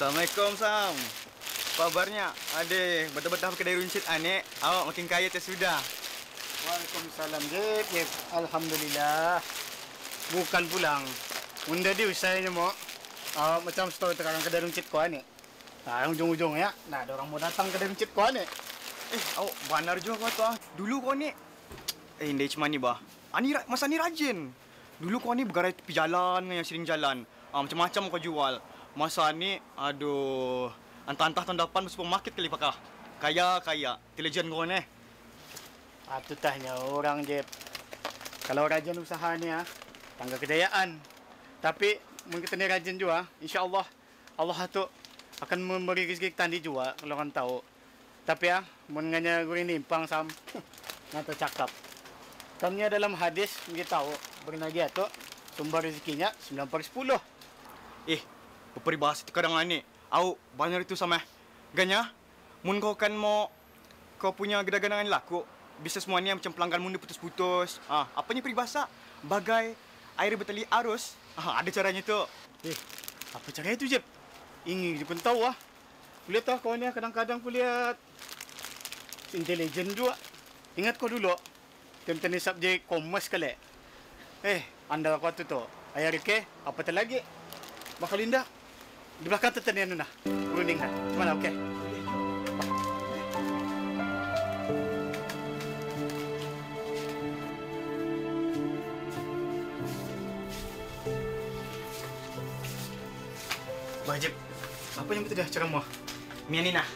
Assalamualaikum Sam. Apa kabarnya? Adik, betul-betul kedai runcit anek. Awak makin kaya tersudah. Waalaikumsalam, Jep. Jep. Alhamdulillah. Bukan pulang. Unda dia usahanya mo. Ah, macam setau terang kedai runcit kau ni. Nah, ujung-ujung ya. Nah, ada orang mau datang kedai runcit kau ni. Eh, awak benar juga kau tu ah. Dulu kau ni Eh, ini macam ni bah. Ani masa ni rajin. Dulu kau ni bergarai tepi jalan yang sering jalan. Ah, macam-macam kau jual. Masa ni, aduh, antah-antah tahun depan supermarket kali pakah. Kaya-kaya. Intelijen kau ni. Ah, tu tanya orang, Jep. Kalau rajin usaha ni ah, tangga kejayaan. Tapi, mungkin kita ni rajin juga, insya-Allah Allah tu akan memberi rezeki kita ni juga kalau kan tahu. Tapi ah, mun nganya gue ni pang sam. Nanti cakap. Tamnya dalam hadis kita tahu bernagi tu sumber rezekinya 9 per 10. Eh, peribahasa tu kadang ni. Au, banyak itu sama. Ganya, mun kau kan mau kau punya gedagangan laku, bisnes semua ni macam pelanggan mun putus-putus. Ah, apa ni peribahasa? Bagai air bertali arus. Ah, ada caranya tu. Eh, apa cara itu, Jeb? Ingin je pun tahu ah. Boleh tahu kau ni ah, kadang-kadang pun lihat intelijen juga. Ingat kau dulu, tentang subjek commerce kali. Eh, anda kau tu tu. Ayah Rike, apa tu lagi? Bakal Linda. Di belakang tu tadi anu nah. Runing nah. Mana okey? Wajib. Apa yang betul dah ceramah? Ni ni nah.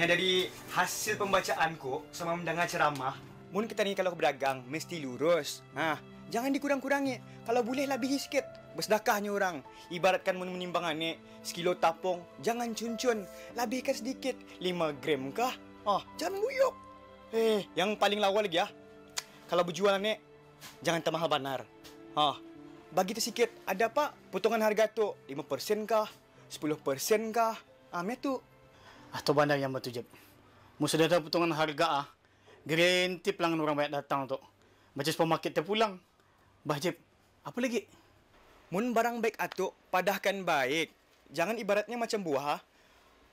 Ni dari hasil pembacaanku sama mendengar ceramah. Mun kita ni kalau berdagang mesti lurus. Ha, jangan dikurang-kurangi. Kalau boleh lebihi sikit. Bersedekahnya orang. Ibaratkan menimbang ni sekilo tapung, jangan cun-cun. Lebihkan sedikit. 5 gram kah? Ah, jangan buyuk. Eh, yang paling lawa lagi ya. Kalau berjualan ni jangan termahal benar. Ha, bagi tu sikit. Ada apa? Potongan harga tu 5% kah? 10% kah? Ah, me tu. Atau bandar yang betul, Jeb. Musuh dah tahu potongan harga ah. Garanti pelanggan orang banyak datang tu. Macam supermarket terpulang. Bah, Jeb. Apa lagi? Mun barang baik atuk, padahkan baik. Jangan ibaratnya macam buah. ha.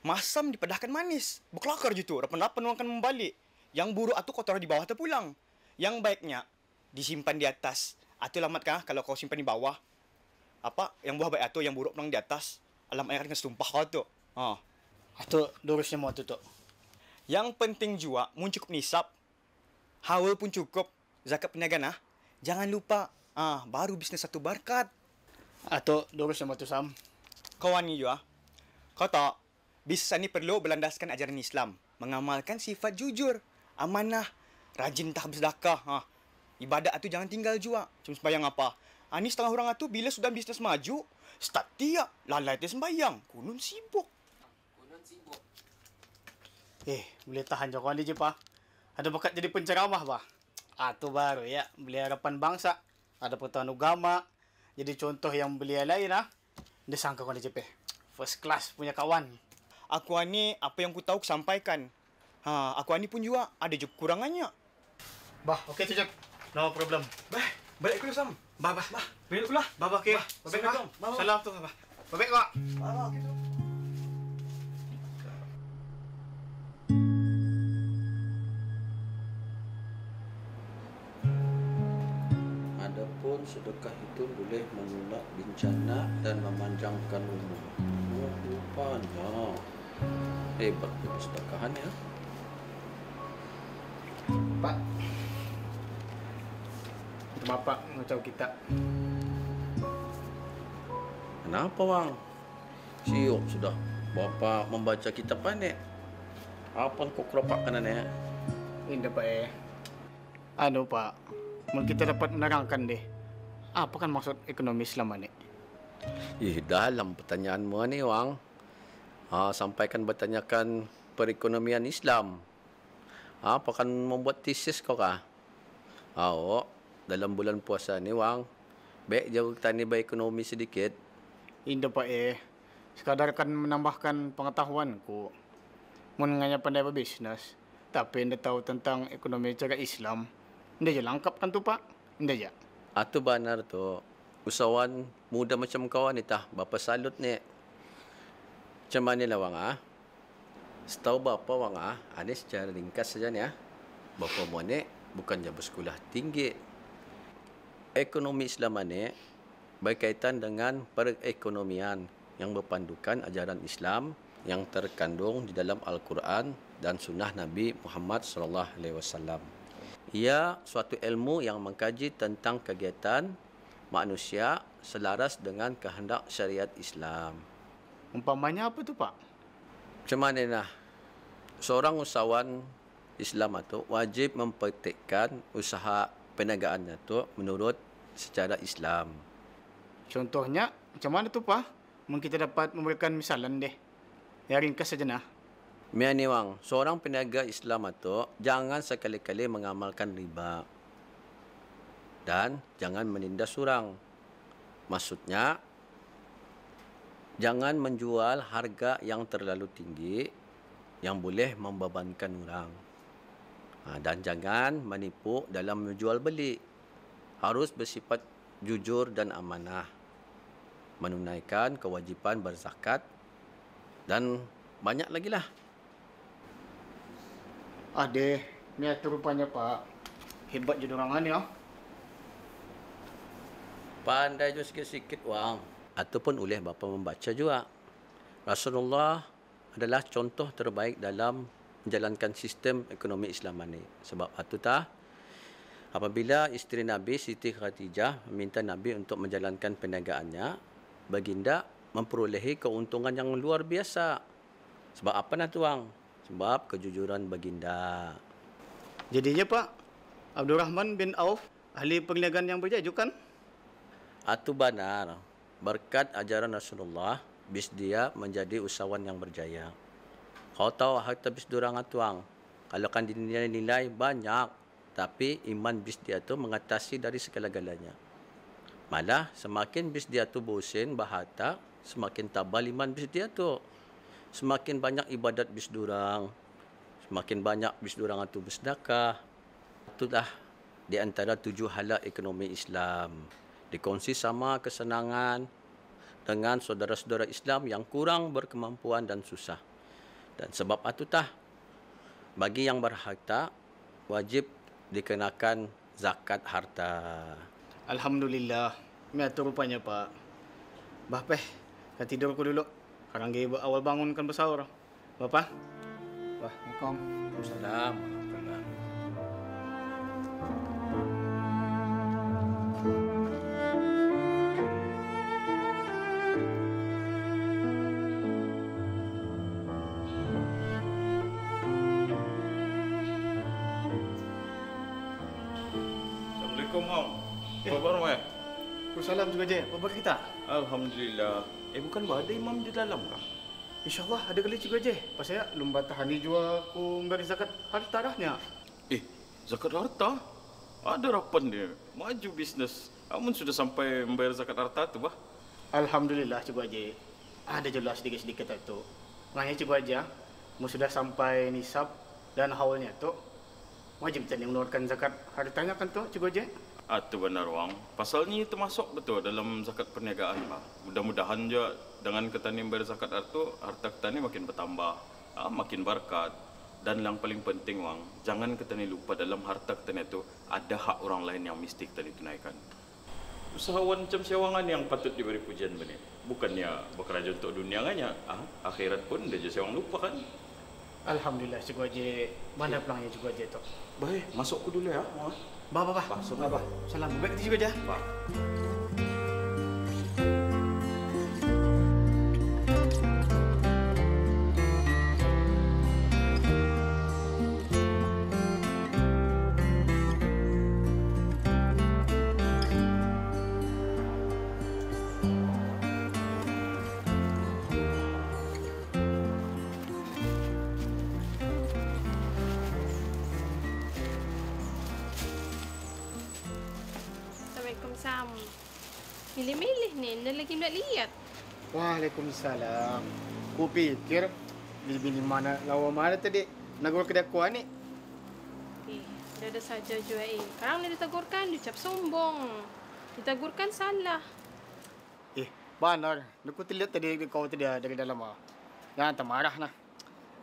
Masam dipadahkan manis. Berkelakar je tu. Rapan-rapan orang akan membalik. Yang buruk atuk kau taruh di bawah terpulang. Yang baiknya, disimpan di atas. Atuk lamat kah kalau kau simpan di bawah? Apa? Yang buah baik atuk, yang buruk pulang di atas. Alam air akan setumpah kau tu. Ha. Atau lurusnya mau tu tu. Yang penting juga, mun cukup nisab. Hawa pun cukup. Zakat perniagaan ah. Jangan lupa. Ah, baru bisnes satu barkat. Atau lurusnya mau tu Sam. Kawan ni juga. Kau tahu, bisnes ni perlu berlandaskan ajaran Islam. Mengamalkan sifat jujur, amanah, rajin tak bersedekah. Ha. Ibadat tu jangan tinggal juga. Cuma sembahyang apa? Ha, ni setengah orang tu bila sudah bisnes maju, start tiap, lalai tu sembahyang. Kunun sibuk. Eh, boleh tahan je kau ni je pa. Ada bakat jadi penceramah pa. Ah tu baru ya, belia harapan bangsa. Ada pengetahuan agama. Jadi contoh yang belia lain ah. Dia sangka kau ni je pe. First class punya kawan. Aku ni apa yang ku tahu aku sampaikan. Ha, aku ni pun juga ada juga kurangannya. Bah, okey tu je. No problem. Bah, Balik dulu Sam. Bah, bah. Bah, balik dulu lah. Bah, bah, okey. Bah, Babek Assalamualaikum. kau. Bah, bah. Salam tu, bah. Babek kau. Ah, gitu. Adapun sedekah itu boleh menolak bencana dan memanjangkan umur. Oh, rupanya. Hebat persedekahan ya. Pak. Itu bapak macam kita. Kenapa bang? Siok sudah. Bapa membaca kitab panik. Apa kau keropak kanan ya? Ini pak eh. Anu pak. Mungkin kita dapat menerangkan deh. Apa kan maksud ekonomi Islam ni? Ih, dalam pertanyaanmu ni Wang. Ha, sampaikan bertanyakan perekonomian Islam. Ha, apa kan membuat tesis kau kah? Ha, oh, dalam bulan puasa ni Wang. Baik jauh tani ekonomi sedikit. Ini pak eh. Sekadar kan menambahkan pengetahuanku. Mun nganya pandai berbisnes. Tapi anda tahu tentang ekonomi cara Islam. Anda je lengkap kan tu pak? Anda je. Atu benar tu. Usahawan muda macam kau ni tah. Bapa salut ni. Macam mana lah Wang ah? Setahu bapa Wang ah, ini secara ringkas saja ni ah. Bapa mu ni bukan je bersekolah tinggi. Ekonomi Islam ni berkaitan dengan perekonomian yang berpandukan ajaran Islam yang terkandung di dalam Al-Quran dan sunnah Nabi Muhammad sallallahu alaihi wasallam. Ia suatu ilmu yang mengkaji tentang kegiatan manusia selaras dengan kehendak syariat Islam. Umpamanya apa tu pak? Macam mana nah? Seorang usahawan Islam itu wajib mempraktikkan usaha perniagaannya itu menurut secara Islam. Contohnya, macam mana tu pak? Mungkin kita dapat memberikan misalan deh. Ya ringkas saja nah. Mia ni wang, seorang peniaga Islam itu jangan sekali-kali mengamalkan riba. Dan jangan menindas orang. Maksudnya, jangan menjual harga yang terlalu tinggi yang boleh membebankan orang. Ha, dan jangan menipu dalam menjual beli. Harus bersifat jujur dan amanah. Menunaikan kewajipan berzakat dan banyak lagi lah. Ade, ni tu rupanya pak. Hebat je orang ni ah. Pandai juga sikit-sikit wang. Ataupun oleh bapa membaca juga. Rasulullah adalah contoh terbaik dalam menjalankan sistem ekonomi Islam ini. Sebab itu tah apabila isteri Nabi Siti Khadijah meminta Nabi untuk menjalankan perniagaannya, baginda memperolehi keuntungan yang luar biasa. Sebab apa nak tuang? Sebab kejujuran baginda. Jadinya pak, Abdul Rahman bin Auf, ahli perniagaan yang berjaya kan? Atu benar. Berkat ajaran Rasulullah, bis dia menjadi usahawan yang berjaya. Kau tahu harta bis durang atuang. Kalau kan dinilai-nilai banyak, tapi iman bis dia tu mengatasi dari segala-galanya. Malah semakin bis dia tu bosin bahata, semakin tabal iman bis dia tu. Semakin banyak ibadat bis durang, semakin banyak bis durang itu bersedekah. Itulah di antara tujuh hala ekonomi Islam. Dikongsi sama kesenangan dengan saudara-saudara Islam yang kurang berkemampuan dan susah. Dan sebab itu tah bagi yang berharta wajib dikenakan zakat harta. Alhamdulillah. Ni tu rupanya pak. Bapeh, kan tidur dulu. Sekarang dia awal bangun kan bersahur. Bapa? Wah, Assalamualaikum. Assalamualaikum. Assalamualaikum, Om. Apa khabar, Om? eh? Salam juga je. Apa kita? Alhamdulillah. Eh, bukan bah, ada imam di dalam kah? InsyaAllah ada kali juga je. Pasal ya, lumba tahan ni jua aku memberi zakat harta rahnya. Eh, zakat harta? Ada rapan dia. Maju bisnes. Amun sudah sampai membayar zakat harta tu, bah. Alhamdulillah juga je. Ada jelas sedikit-sedikit tu. Nganya juga aja. Mu sudah sampai nisab dan haulnya tu. Wajib kita ni mengeluarkan zakat hartanya kan tu juga je. Ah, tu benar wang. Pasal ni termasuk betul dalam zakat perniagaan bah. Mudah-mudahan je dengan kita ni bayar zakat harta, harta kita ni makin bertambah, ah, makin berkat. Dan yang paling penting wang, jangan kita ni lupa dalam harta kita ni tu ada hak orang lain yang mesti kita ditunaikan. Usahawan macam sewangan yang patut diberi pujian benih. Bukannya bekerja untuk dunia hanya, ah, akhirat pun dia je sewang lupa kan. Alhamdulillah Cikgu Haji. Mana pelangnya Cikgu Haji tu? Baik, masuk ku dulu ya. Bah, bah, bah. Masuk bah, bah. Salam. Baik kita Cikgu Haji. Bah. Sam. Milih-milih ni, anda lagi nak lihat. Waalaikumsalam. Ku pikir bini mana lawa mana tadi? Nagor kedai kuah ni. Eh, dah ada saja jua eh. Sekarang dia ditagurkan, dia ucap sombong. Ditagurkan salah. Eh, benar. Aku terlihat tadi kau tadi dari dalam ah. Jangan termarah nah.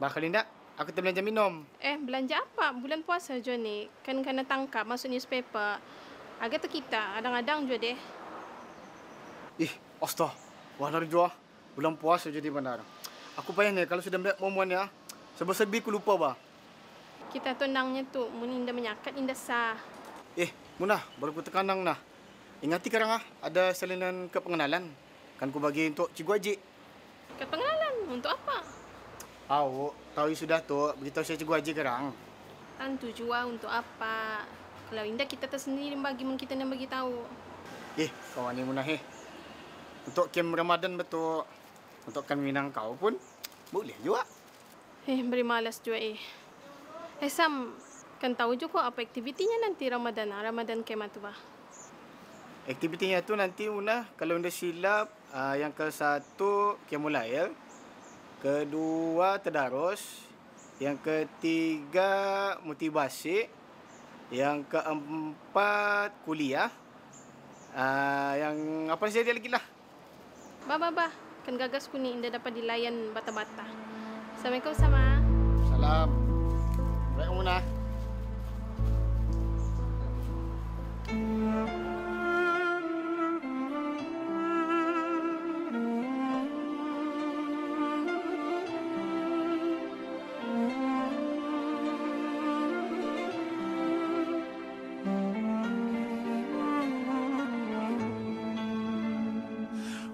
Bakal tidak, aku terbelanja minum. Eh, belanja apa? Bulan puasa jua ni. Kan kena tangkap masuk newspaper. Agak tu kita, kadang-kadang jua deh. Ih, astah. Benar jua. Bulan puasa jadi benar. Aku payah ni kalau sudah melihat momen ya. Sebab-sebab aku lupa bah. Kita tundangnya tu, muni indah menyakat, indah sah. Eh, Munah, baru ku tekanang nah. Ingati karang ah, ada salinan kepengenalan. Kan ku bagi untuk Cikgu Haji. Kat pengenalan, untuk apa? Tahu, tahu sudah tu, beritahu saya Cikgu Haji karang. Tentu jua untuk apa. Kalau indah kita tersendiri bagi mun kita yang bagi tahu. Eh, kawan ni Munah eh. Untuk kem Ramadan betul. Untuk kan Minang kau pun boleh juga. Eh, beri malas jua eh. Eh, Sam, kan tahu juga apa aktivitinya nanti Ramadan, ah, Ramadan kemah tu bah. Aktivitinya tu nanti Munah kalau anda silap uh, yang ke satu Kiamulail, kedua Tadarus, yang ketiga Mutibasi, yang keempat kuliah, uh, yang apa saja lagi lah. Bah, bah, bah. Kan gagas ku ni, indah dapat dilayan bata-bata. Assalamualaikum sama. Salam. Baik Munah.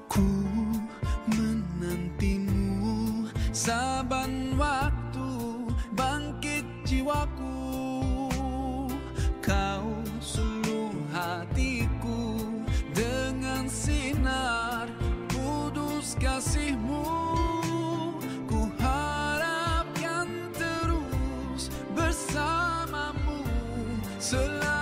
Ku menantimu. Saban waktu bangkit jiwaku Kau seluruh hatiku. Dengan sinar kudus kasihmu Ku harapkan terus bersamamu. Selalu